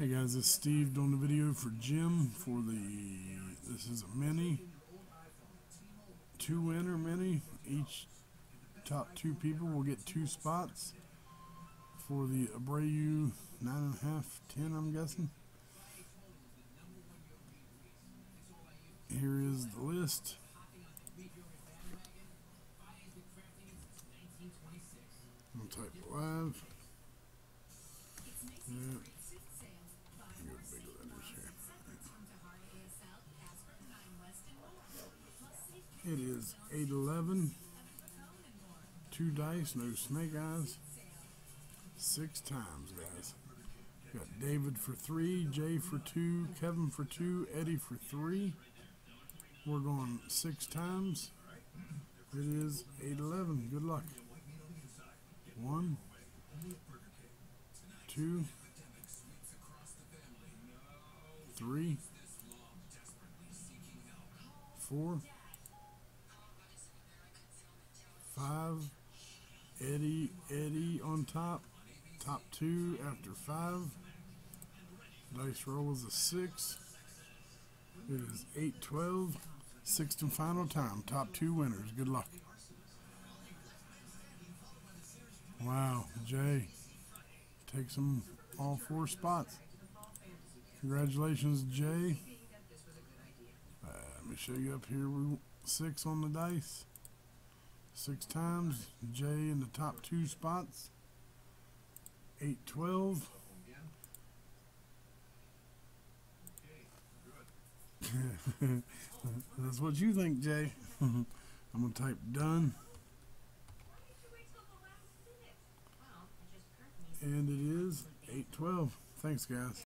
Hey guys, it's Steve doing the video for Jim for the, this is a mini, two winner mini. Each top two people will get two spots for the Abreu nine and a half, ten I'm guessing. Here is the list. Gonna type live. Yeah. It is 811. Two dice, no snake eyes. Six times, guys. Got David for three, Jay for two, Kevin for two, Eddie for three. We're going six times. It is 811. Good luck. One, two, three, four, five. Eddie, Eddie on top. Top two after five. Dice roll is a six. It is 812. Sixth and final time. Top two winners. Good luck. Wow, Jay takes them all four spots. Congratulations, Jay. Uh, let me show you up here. Six on the dice. Six times. Jay in the top two spots. Eight twelve. That's what you think, Jay. I'm gonna type done. And it is 812. Thanks, guys.